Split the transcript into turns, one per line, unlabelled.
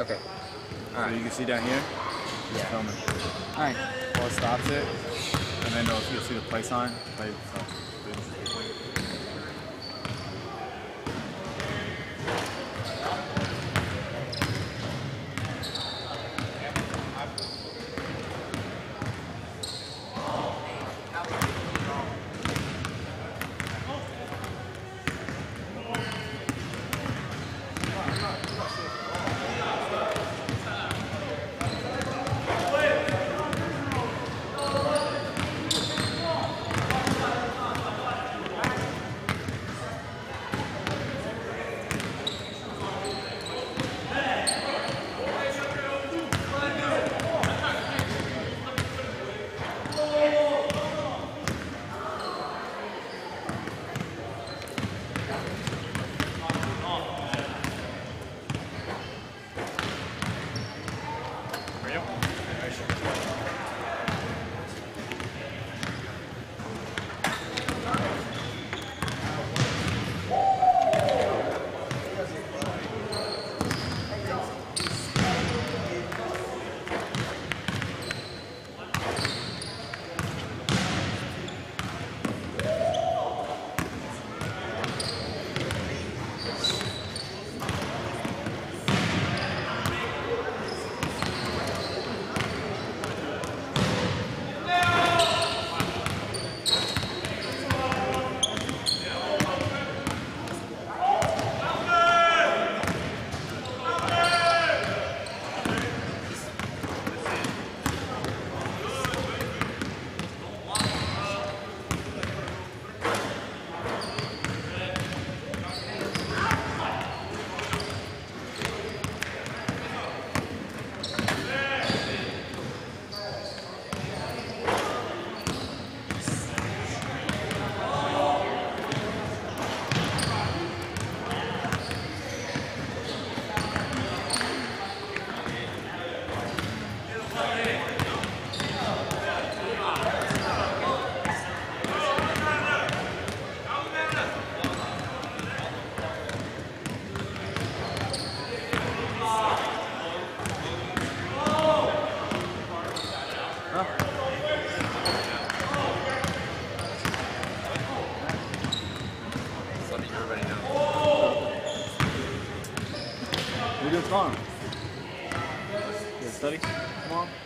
Okay.
So you can see down here.
Yeah.
Filming.
All right.
Well, it stops it, and then you'll see the play sign. Play, So Gonna study tomorrow? Okay.